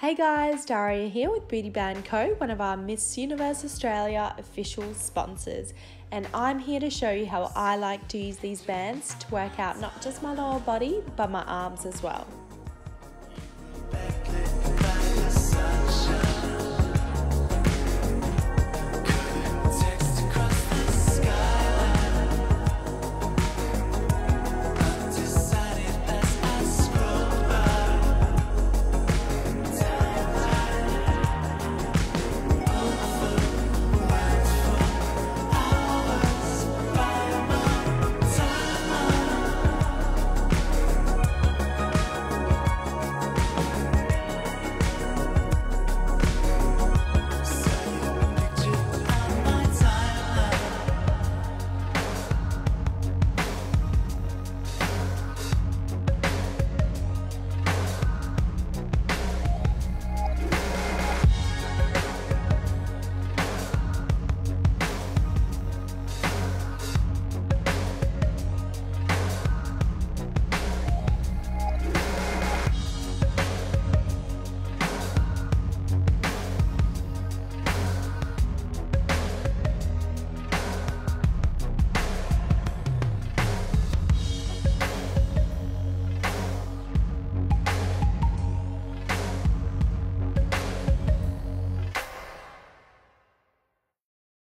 Hey guys, Daria here with Booty Band Co., one of our Miss Universe Australia official sponsors, and I'm here to show you how I like to use these bands to work out not just my lower body but my arms as well.